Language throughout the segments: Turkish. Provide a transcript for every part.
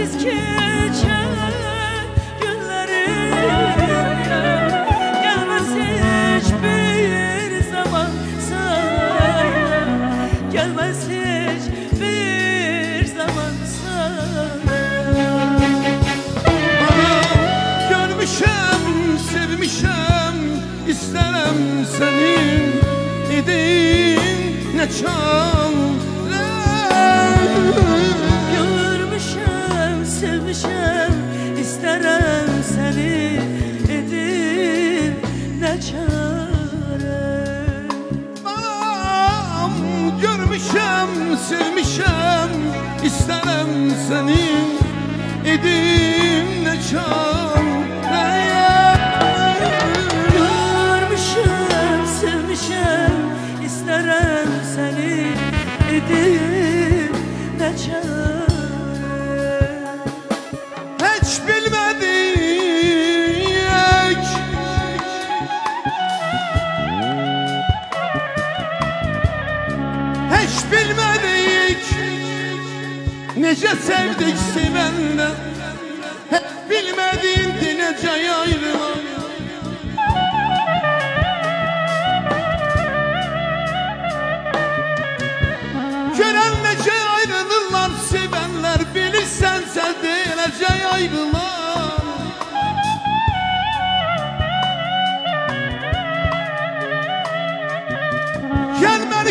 Sensiz geçen günlerim Gelmez hiçbir zaman sana Gelmez hiçbir zaman sana Görmüşəm, sevmişəm İstərəm sənin idin nə çare Görmüşəm, sevmişəm İstərəm sənin idin nə çare Görmüşəm, sevmişəm İstərəm səni Edir nə çarə Heç bilmədik Necə sevdik sevəndə Heç bilmədin necə ayrılan. Görən necə ayrılırlar sevənlər Bilirsənsə deyiləcə ayrılar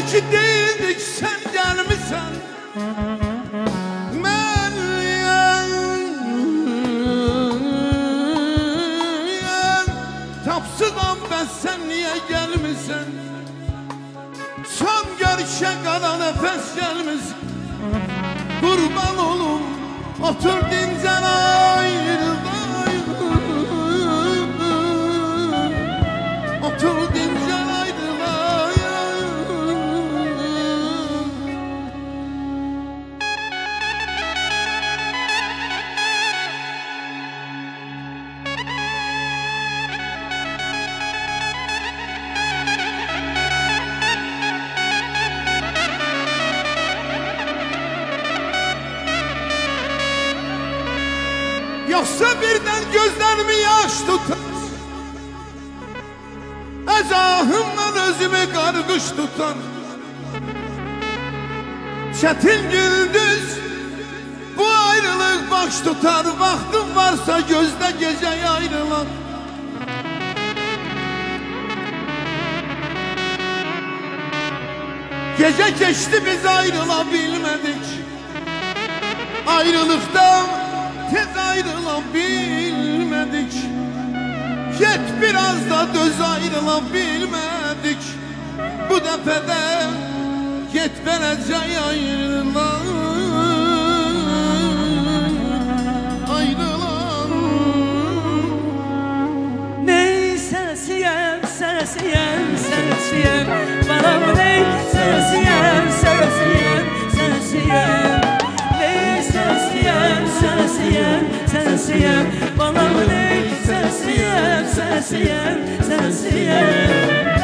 ki deyildik sən gəlmisən Mən Tapsızam ben sen niye gelmişsin? Son görüşe kadar nefes gelmişsin Kurban olum otur dincen Ezahımdan özümü kargış tutar Çetin gündüz Bu ayrılık baş tutar. Vaktim varsa gözde gece ayrılan. Gece geçti biz ayrılabilmedik. Ayrılıktan tez ayrılabilmedik Yet biraz da düz ayrılabilmedik. Bu defede yet vereceği Ayrılan sensiyem, sensiyem Bana mı ney sensiyem, sensiyem, sensiyem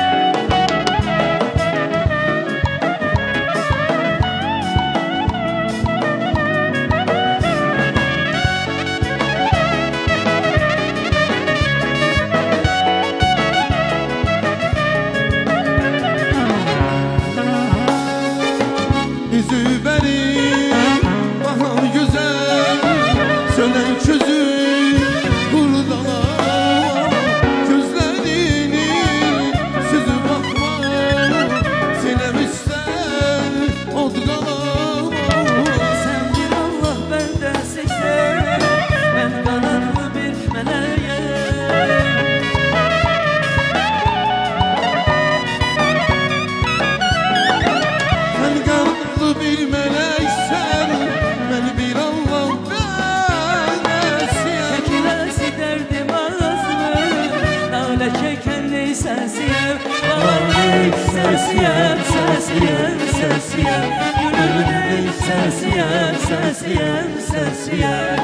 ney sensiyem, sensiyem, sensiyem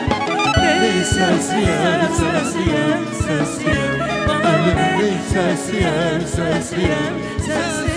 Ney sensiyem, sensiyem, sensiyem Bana ney sensiyem, sensiyem, sensiyem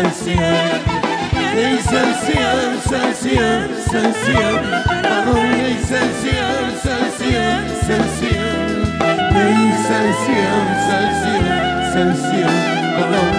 sensiyan Ey sensiyan sensiyan sensiyan Ahom ey sensiyan sensiyan sensiyan Ey sensiyan sensiyan sensiyan Ahom